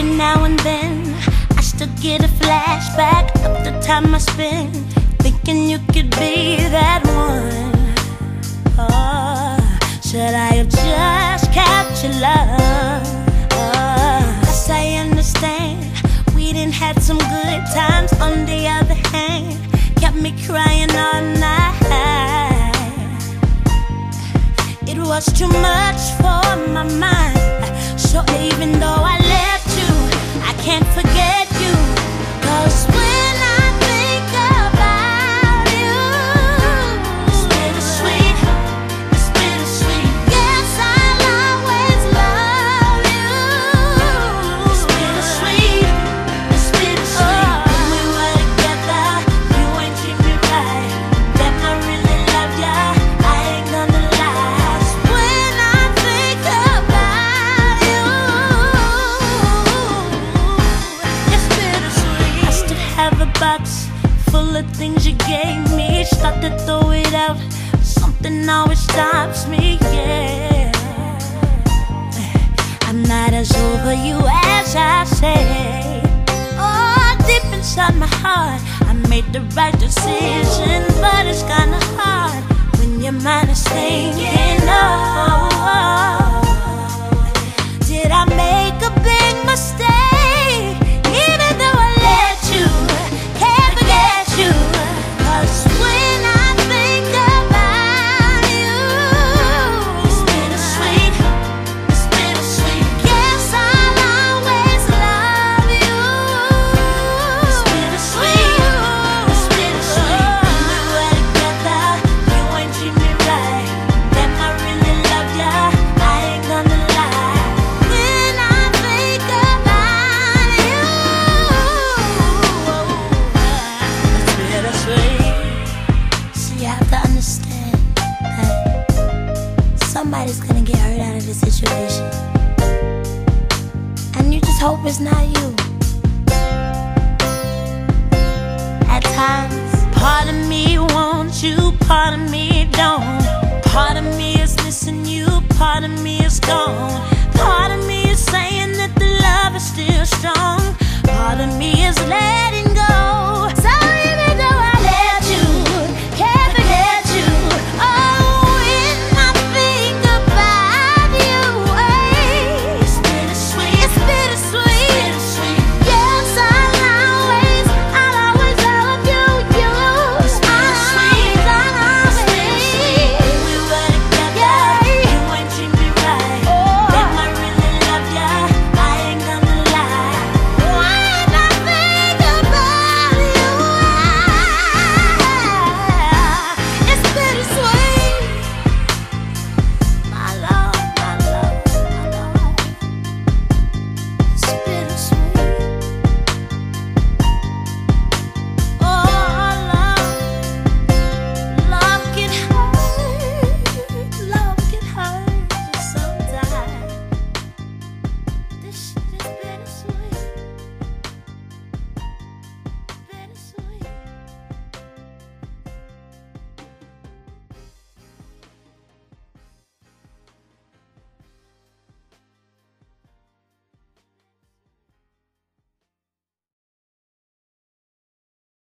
Every now and then, I still get a flashback of the time I spent thinking you could be that one. Oh, should I have just kept your love? Oh, yes, I understand. We didn't had some good times. On the other hand, kept me crying all night. It was too much for my mind. So even though I box full of things you gave me. Start to throw it out. Something always stops me, yeah. I'm not as over you as I say. Oh, deep inside my heart, I made the right decision, but it's kinda hard when your mind is thinking, oh, somebody's gonna get hurt out of this situation. And you just hope it's not you. At times, part of me wants you, part of me don't. Part of me is missing you, part of me is gone.